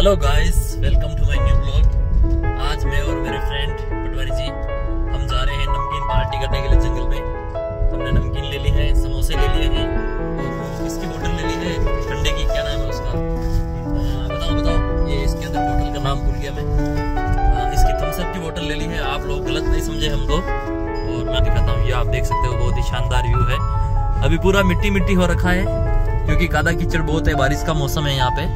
Hello guys welcome to my new blog आज मैं और मेरे फ्रेंड पटवारी जी हम जा रहे हैं नमकीन पार्टी करने के लिए जंगल में। हमने नमकीन ले ली है समोसे ले लिए हैं और इसकी बोतल ले ली है ठंडे की क्या नाम है उसका? आ, बताओ बताओ ये इसके अंदर बोतल का नाम भूल गया मैं। आ, इसकी थम्सअप की बोतल ले ली है आप लोग गलत नहीं समझे हम हमको। और मैं दिखाता हूँ ये आप देख सकते हो बहुत ही शानदार व्यू है। अभी पूरा मिट्टी मिट्टी हो रखा है क्योंकि कादा कीचड़ बहुत है बारिश का मौसम है यहाँ पे।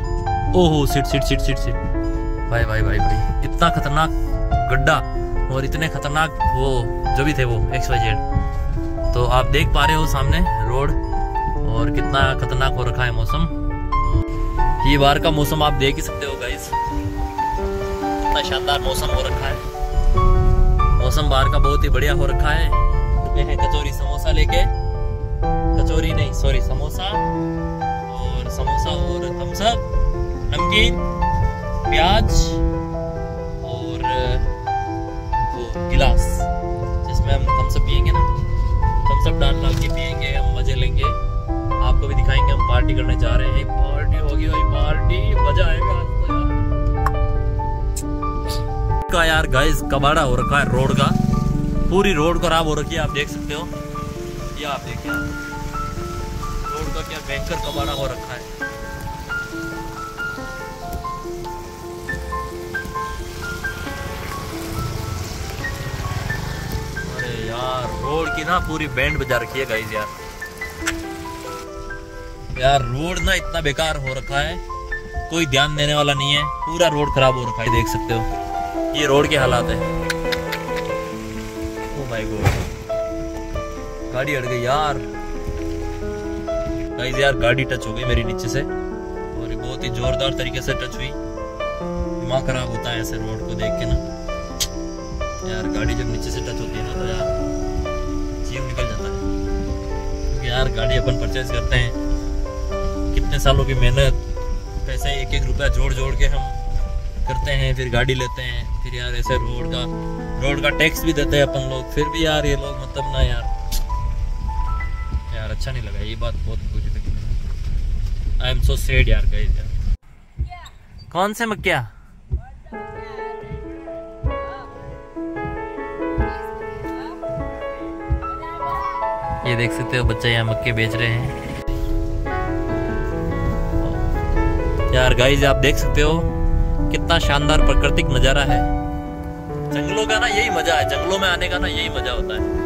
ओहो, sit sit sit sit sit. भाई भाई भाई भाई, इतना खतरनाक गड्ढा और इतने खतरनाक वो, जो भी थे वो एक्स वाई जेड तो आप देख पा रहे हो सामने रोड और कितना खतरनाक हो रखा है मौसम। ये बार का मौसम आप देख ही सकते हो गाइस कितना शानदार मौसम हो रखा है। मौसम बाहर का बहुत ही बढ़िया हो रखा है। ये है कचौरी समोसा लेके। कचौरी नहीं सॉरी समोसा और समोसा और थम्सअप नमकीन, प्याज और वो गिलास, जिसमें हम थम्सअप पियेंगे ना। थम्सअप डाल डाल के पियेंगे, हम मज़े लेंगे। आपको भी दिखाएँगे, हम पार्टी करने जा रहे हैं। पार्टी होगी भाई पार्टी मज़ा आएगा तो का यार गाइस कबाड़ा हो रखा है रोड का। पूरी रोड खराब हो रखी है, आप देख सकते हो। ये आप देखिए रोड का क्या भयंकर कबाड़ा हो रखा है। की ना पूरी बैंड बजा रखी है गाइस यार। यार रोड ना इतना बेकार हो रखा है, कोई ध्यान देने वाला नहीं है, पूरा रोड खराब हो रखा है, देख सकते हो। ये रोड के हालात है। ओ माय गॉड गाड़ी अड़ गई यार। गाइस यार, गाड़ी टच हो गई मेरी नीचे से, और ये बहुत ही जोरदार तरीके से टच हुई। दिमाग खराब होता है ऐसे रोड को देख के ना। यार गाड़ी जब नीचे से टच होती है ना तो यार। जीव निकल जाता है। क्योंकि यार गाड़ी अपन परचेज करते हैं। कितने सालों की मेहनत, पैसे एक एक रुपया जोड़ जोड़ के हम करते हैं, फिर गाड़ी लेते हैं, फिर यार ऐसे रोड का रोड का टैक्स भी देते हैं अपन लोग, फिर भी यार ये लोग मतलब ना यार। यार अच्छा नहीं लगा, ये बात बहुत बुरी लगी। आई एम सो सेड यार गाइस यार। कौन से मक्या? ये देख सकते हो, बच्चे यहाँ मक्के बेच रहे हैं। यार गाइस आप देख सकते हो, कितना शानदार प्राकृतिक नज़ारा है। जंगलों का ना यही मज़ा है, जंगलों में आने का ना यही मज़ा होता है।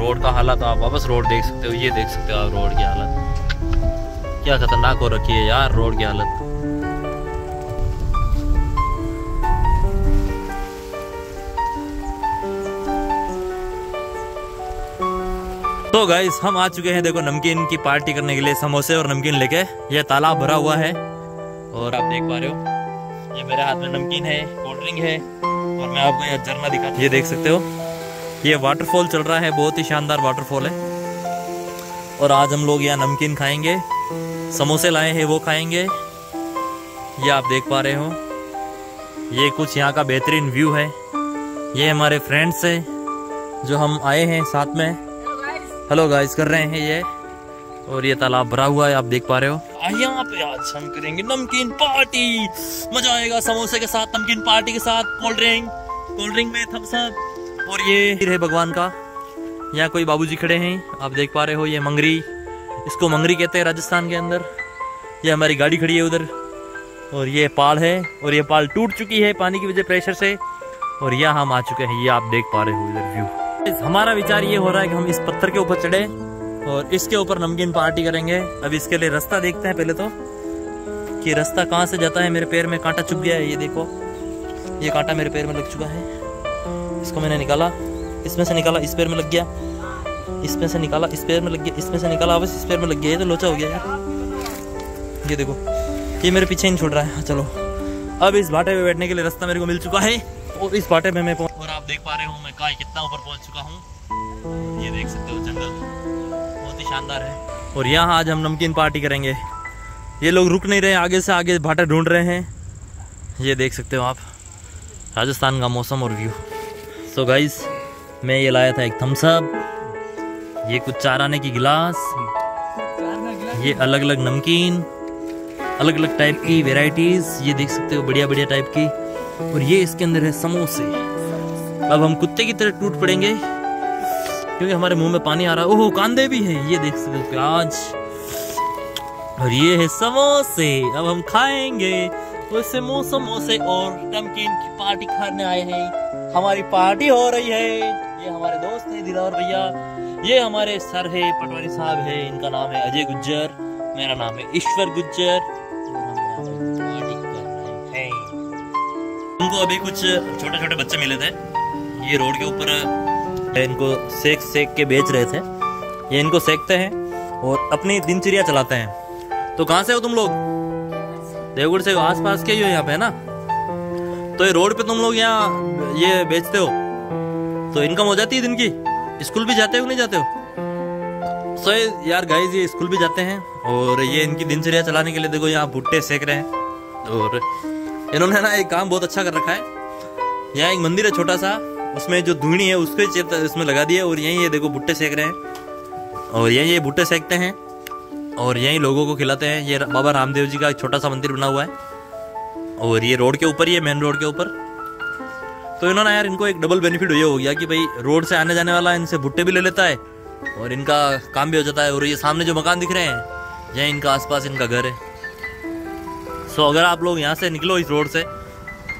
रोड का हालत आप वापस रोड देख सकते हो, ये देख सकते हो आप रोड की हालत। क्या खतरनाक हो रखी है यार रोड की हालत। तो गाइस हम आ चुके हैं देखो नमकीन की पार्टी करने के लिए समोसे और नमकीन लेके। ये तालाब भरा हुआ है और आप देख पा रहे हो, ये मेरे हाथ में नमकीन है, कोल्ड ड्रिंक है और मैं आपको यहाँ झरना दिखा ये देख सकते हो। ये वाटरफॉल चल रहा है, बहुत ही शानदार वाटरफॉल है। और आज हम लोग यहाँ नमकीन खाएँगे, समोसे लाए हैं, वो खाएँगे। ये आप देख पा रहे हो। ये कुछ यहाँ का बेहतरीन व्यू है। ये हमारे फ्रेंड्स है, जो हम आए हैं साथ में। हेलो गाइस कर रहे हैं ये। और ये तालाब भरा हुआ है, आप देख पा रहे हो। यहाँ पे आज हम करेंगे नमकीन पार्टी मज़ा आएगा समोसे के साथ, नमकीन पार्टी के साथ कोल्ड ड्रिंक कोल्ड ड्रिंक में थम्स अप और ये है भगवान का। यहाँ कोई बाबूजी खड़े हैं, आप देख पा रहे हो, ये मंगरी। इसको मंगरी कहते हैं राजस्थान के अंदर। ये हमारी गाड़ी खड़ी है उधर। और ये पाल है, और ये पाल टूट चुकी है पानी की वजह प्रेशर से। और यह हम आ चुके हैं, ये आप देख पा रहे हो इधर व्यू हमारा विचार ये हो रहा है कि हम इस पत्थर के ऊपर चढ़े, और इसके ऊपर नमकीन पार्टी करेंगे। अब इसके लिए रास्ता देखते हैं पहले तो। कि रास्ता कहाँ से जाता है, मेरे पैर में कांटा चुप गया है, ये देखो। ये कांटा मेरे पैर में लग चुका है। इसको मैंने निकाला। इसमें से निकाला इस पैर में लग गया। इसमें से निकाला इस पैर में लग गया। इसमें से निकाला बस इस पैर में लग गया। ये तो लोचा हो गया यार। ये देखो ये मेरे पीछे नहीं छोड़ रहा है। हाँ, चलो। अब इस भाटे पे बैठने के लिए रास्ता मेरे को मिल चुका है। और इस भाटे में मैं और आप देख पा रहे हो मैं कहा कितना ऊपर पहुँच चुका हूँ। ये देख सकते हो जंगल। बहुत ही शानदार है। और यहाँ आज हम नमकीन पार्टी करेंगे। ये लोग रुक नहीं रहे आगे से आगे भाटा ढूंढ रहे हैं। ये देख सकते हो आप राजस्थान का मौसम और व्यू। सो गाइस मैं ये लाया था एक थम्सअप ये कुछ चाराने की गिलास, ये अलग अलग नमकीन अलग अलग टाइप की वेराइटीज ये देख सकते हो बढ़िया बढ़िया टाइप की, और ये इसके अंदर है समोसे। अब हम कुत्ते की तरह टूट पड़ेंगे, क्योंकि हमारे मुँह में पानी आ रहा है ओह, कांदे भी हैं, ये देख सकते हो प्याज। और ये है समोसे, अब हम खाएँगे वैसे मुँह समोसे और नमकीन की पार्टी खाने आए हैं। हमारी पार्टी हो रही है। ये हमारे दोस्त है दिलावर भैया। ये हमारे सर है पटवारी साहब है। इनका नाम है अजय गुज्जर। मेरा नाम है ईश्वर गुज्जर। उनको अभी कुछ छोटे छोटे बच्चे मिले थे। ये रोड के ऊपर इनको सेक सेक के बेच रहे थे। ये इनको सेकते हैं और अपनी दिनचर्या चलाते हैं। तो कहाँ से हो तुम लोग? देवगढ़ से आस पास के ही हो यहाँ पे, है ना? तो ये रोड पे तुम लोग यहाँ ये बेचते हो? तो इनकम हो जाती है दिन की। स्कूल भी जाते हो नहीं जाते हो? सो यार गाइस ये स्कूल भी जाते हैं और ये इनकी दिनचर्या चलाने के लिए देखो यहाँ भुट्टे सेक रहे हैं और इन्होंने ना एक काम बहुत अच्छा कर रखा है। यहाँ एक मंदिर है छोटा सा, उसमें जो धुणी है उसके इसमें लगा दिया और यही ये देखो भुट्टे सेक रहे हैं। और यही ये भुट्टे सेकते हैं और यही लोगों को खिलाते हैं। ये बाबा रामदेव जी का एक छोटा सा मंदिर बना हुआ है। और ये रोड के ऊपर ही है मेन रोड के ऊपर। तो इन्होंने यार इनको एक डबल बेनिफिट ये हो गया कि भाई रोड से आने जाने वाला इनसे भुट्टे भी ले लेता है और इनका काम भी हो जाता है। और ये सामने जो मकान दिख रहे हैं यही इनका आसपास इनका घर है। सो अगर आप लोग यहाँ से निकलो इस रोड से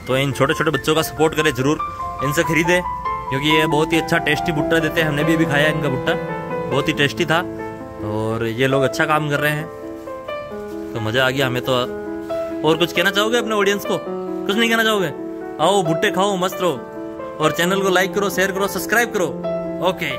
तो इन छोटे छोटे बच्चों का सपोर्ट करें ज़रूर। इनसे ख़रीदें क्योंकि ये बहुत ही अच्छा टेस्टी भुट्टा देते हैं। हमने भी, अभी खाया इनका भुट्टा। बहुत ही टेस्टी था। और ये लोग अच्छा काम कर रहे हैं। तो मज़ा आ गया हमें तो। और कुछ कहना चाहोगे अपने ऑडियंस को? कुछ नहीं कहना चाहोगे? आओ भुट्टे खाओ, मस्त रहो। और चैनल को लाइक करो शेयर करो सब्सक्राइब करो। ओके